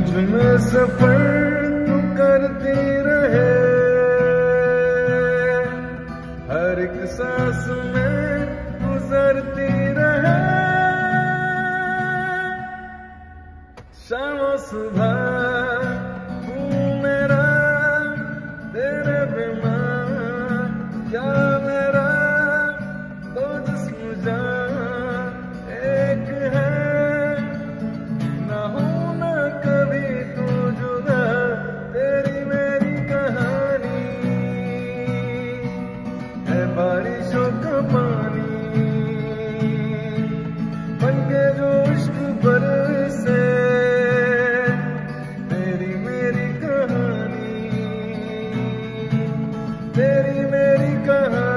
मुझमें सफ़र तू करती रहे। हर एक सांस में गुजरती रहे। शाम सुबह good.